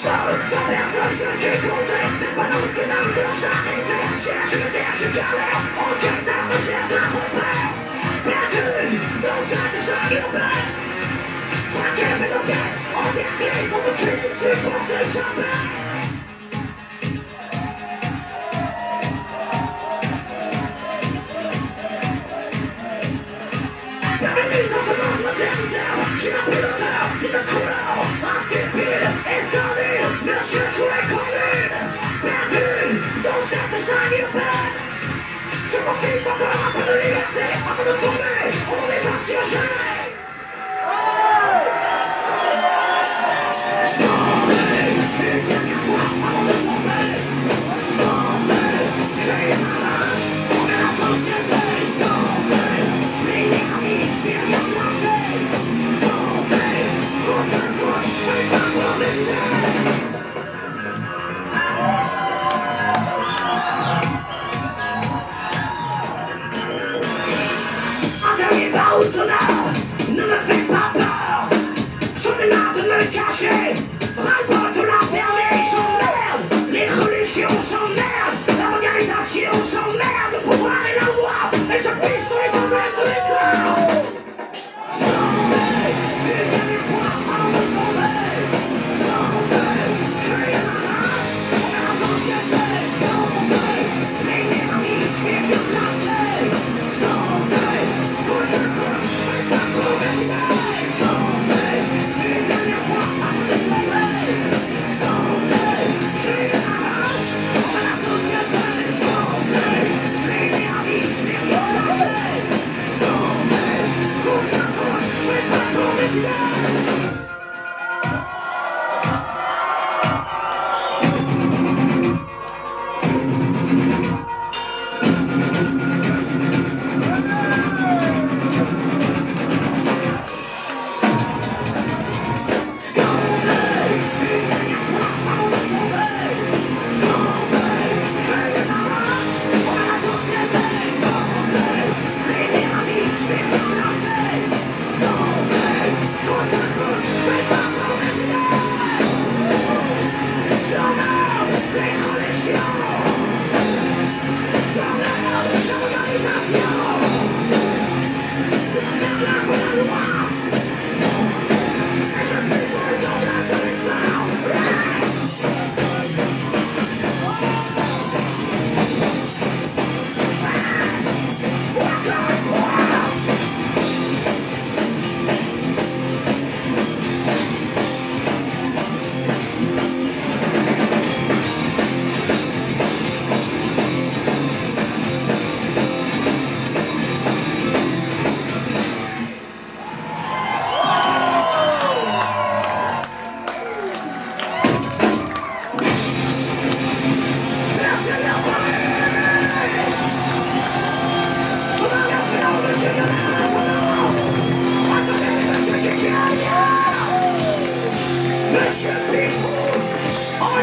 Solid silence, just hold it But I'm looking out of the shining Dash in the dash, you. got it All cut down, the shaft are all black Imagine, those are the shot of black Forgive me the fact All that the evil, the truth, the simple, the Thank you. caché, rapport de la fermée, j'emmerde, les religions s'emmerdent, l'organisation s'emmerde, le pouvoir et la loi, et je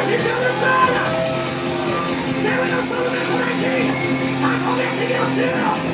Chegando se eu não nós no mesmo a conversa que eu céu